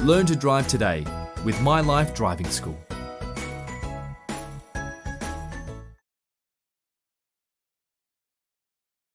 Learn to drive today with My Life Driving School.